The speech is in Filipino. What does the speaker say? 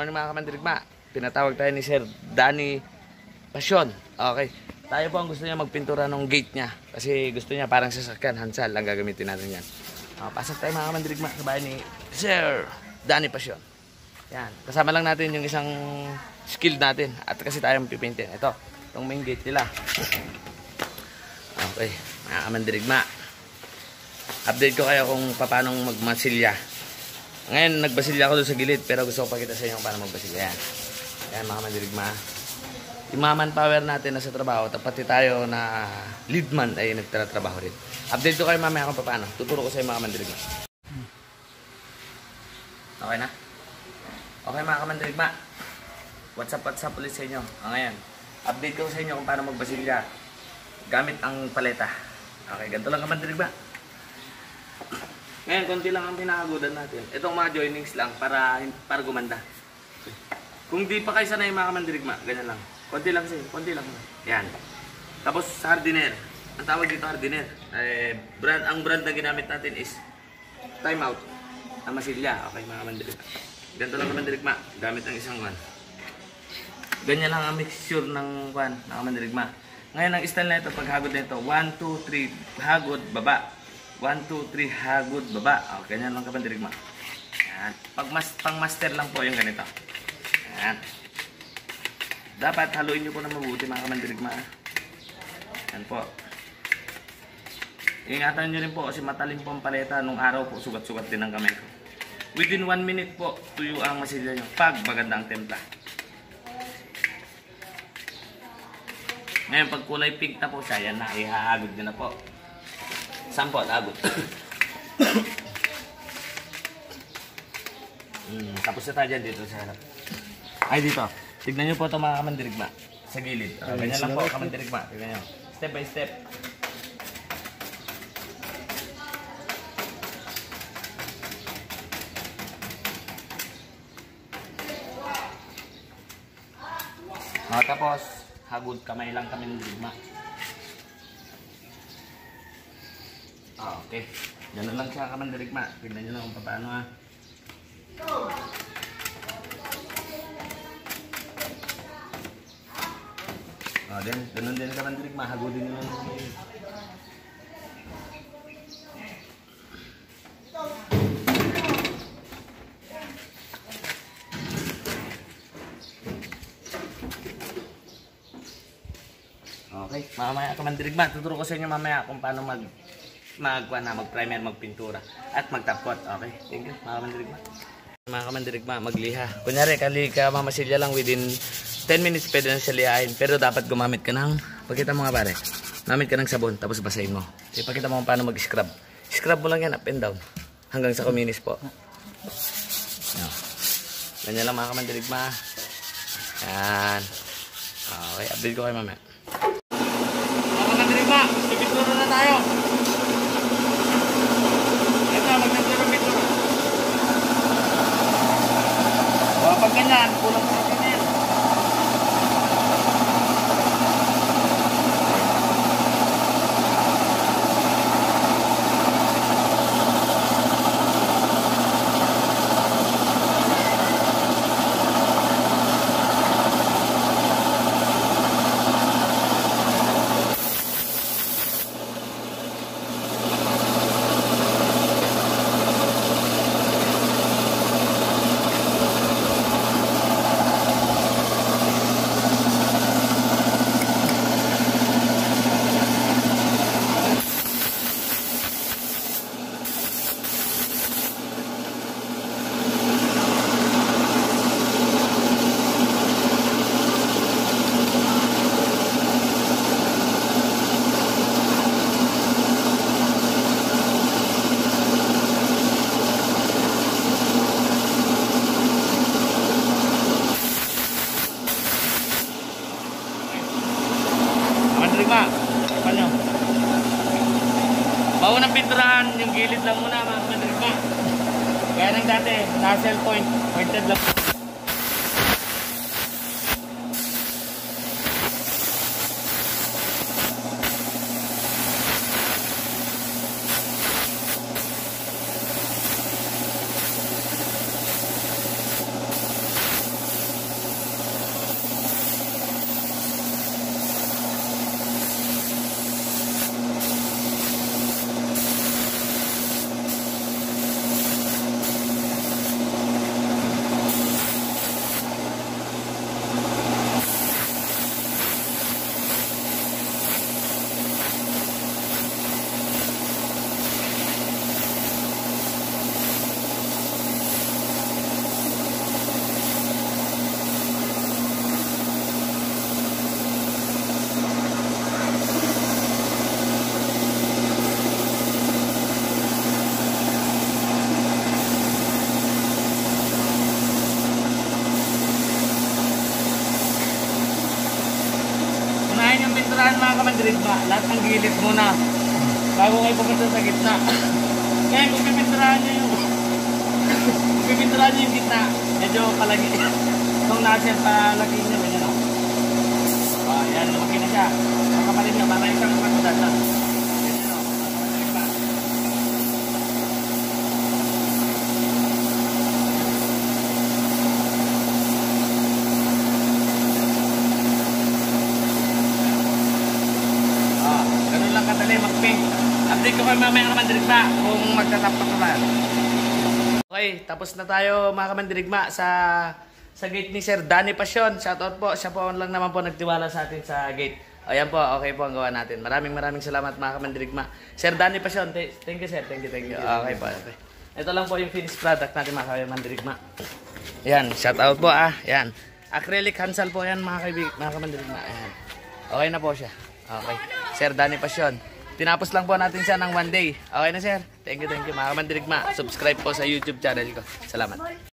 morning mga kamandirigma. Pinatawag tayo ni Sir Danny Pasyon. Okay. Tayo po ang gusto niya magpintura ng gate niya. Kasi gusto niya parang sasakyan, hansal ang gagamitin natin yan. Uh, pasok tayo mga kamandirigma sa bahay ni Sir Danny Pasyon. Yan. Kasama lang natin yung isang skill natin. At kasi tayo pipintin. Ito. Itong main gate nila. Okay. Mga kamandirigma. Update ko kayo kung paano magmasilya. Ngayon, nagbasilya ako doon sa gilid. Pero gusto ko pakita sa inyo paano magbasilya. Yan. Yan mga kamandirigma. Yung mga manpower natin na sa trabaho, tapati tayo na leadman ay nagtatrabaho rin. Update ko kayo mamaya kung paano. Tuturo ko sa inyo mga kamandirigma. Okay na? Okay mga kamandirigma. What's up, what's up ulit sa inyo. Ah, ngayon, update ko sa inyo kung paano magbasilya gamit ang paleta. Okay, ganito lang kamandirigma. Ngayon, konti lang ang pinakagudan natin. Itong mga joinings lang para para gumanda. Kung di pa kayo sanay mga kamandirigma, ganyan lang. Konti lang siya, konti lang. Yan. Tapos hardiner. Ang tawag dito hardiner. Eh, brand, ang brand na ginamit natin is Time Out. Ang masilya. Okay mga kamandirigma. Ganito lang kamandirigma. Gamit ang isang one. Ganyan lang ang mixture ng kwan, ng kamandirigma. Ngayon ang style na ito, paghagod na ito, 1, 2, 3, hagod, baba. 1, 2, 3, hagod, baba. O, ganyan lang kapandirigma. Yan. Pag mas, pang master lang po yung ganito. Yan. Dapat haluin nyo po na mabuti mga kamandirigma. Yan po. Ingatan nyo rin po kasi matalim po ang paleta. Nung araw po, sugat-sugat din ang kamay ko. Within 1 minute po, tuyo ang masilya nyo. Pag maganda ang templa. Ngayon, pag kulay pink na po siya, yan na, ihahagod nyo na po. Sampo, agod. hmm, tapos na tayo dyan dito sa harap. Ay, dito. Tignan nyo po ito mga kamandirigma. Sa gilid. Uh, ganyan lang po, kamandirigma. Tignan nyo. Step by step. Uh, tapos, hagod kamay lang kami ng digma. Ah, okay. Ganun lang siya kamandirigma. Tignan nyo lang kung paano ha. Ah, then, ganun din kamandirigma. Hagodin nyo lang. Okay, mamaya kamandirigma. Tuturo ko sa inyo mamaya kung paano mag magwa na mag-primer, magpintura at magtapot. Okay, thank you mga kamandirigma. Mga kamandirigma, magliha. Kunyari, kali ka mamasilya lang within 10 minutes pwede na siya lihain. Pero dapat gumamit ka ng, pakita mo nga pare, gamit ka ng sabon tapos basahin mo. Ipakita mo kung paano mag-scrub. Scrub mo lang yan up and down hanggang sa kuminis po. Yan. Ganyan lang mga kamandirigma. Yan. Okay, update ko kayo mamaya. Mga kamandirigma, pipintura na tayo. Ito, magtuturo pintura. O, pag ganyan, kulang sa ganyan. Mandrigma, paano? Maunang pinturahan yung gilid lang muna mga mandrigma. Kaya nang dati, nozzle point, pointed lang. Kamandirigma, lahat ng gilid muna. Bago kayo pupunta sa gitna. Ngayon, kung pipinturahan nyo yung... kung pipinturahan nyo yung gitna, medyo palagi. Kung nasa palagi nyo, ganyan o. Oh, yan, lumaki na siya. Ang kapalin nyo, para isang matudan lang. Ganyan o, mga kamandirigma. Ah, lang kadali mag-paint. Update ko kayo mamaya ka mandirigma kung magtatapos na. Okay, tapos na tayo mga kamandirigma sa sa gate ni Sir Danny Pasyon. Shoutout po. Siya po lang naman po nagtiwala sa atin sa gate. Ayan po, okay po ang gawa natin. Maraming maraming salamat mga kamandirigma. Sir Danny Pasyon, th- thank you sir. Thank you, thank you. Okay po. Okay. Ito lang po yung finished product natin mga kamandirigma. Ayan, shoutout po ah. Ayan. Acrylic hansal po yan mga kaibig, mga kamandirigma. Ayan. Okay na po siya. Okay. Sir Danny Pasyon. Tinapos lang po natin siya ng one day. Okay na sir. Thank you, thank you mga kamandirigma. Subscribe po sa YouTube channel ko. Salamat.